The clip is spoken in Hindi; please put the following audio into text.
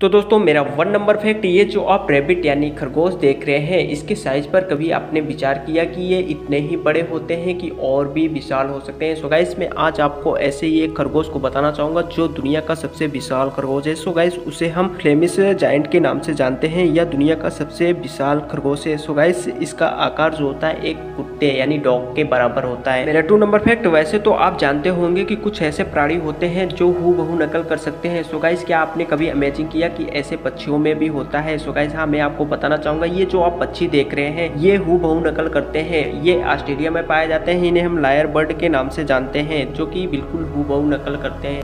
तो दोस्तों, मेरा वन नंबर फैक्ट ये जो आप रेबिट यानी खरगोश देख रहे हैं, इसके साइज़ पर कभी आपने विचार किया कि ये इतने ही बड़े होते हैं कि और भी विशाल हो सकते हैं? सो गाइस मैं आज आपको ऐसे ही एक खरगोश को बताना चाहूँगा जो दुनिया का सबसे विशाल खरगोश है। सो गाइस उसे हम फ्लेमिस जाइंट के नाम से जानते हैं या दुनिया का सबसे विशाल खरगोश है। सो गाइस इसका आकार जो होता है, एक कुत्ते यानी डॉग के बराबर होता है। मेरा टू नंबर फैक्ट, वैसे तो आप जानते होंगे की कुछ ऐसे प्राणी होते हैं जो हु नकल कर सकते हैं। सो गाइस क्या आपने कभी इमेजिन किया कि ऐसे पक्षियों में भी होता है। सो गाइस हाँ मैं आपको बताना चाहूँगा, ये जो आप पक्षी देख रहे हैं, ये हु बहु नकल करते हैं। ये ऑस्ट्रेलिया में पाए जाते हैं, इन्हें हम लायर बर्ड के नाम से जानते हैं, जो कि बिल्कुल हु बहु नकल करते हैं।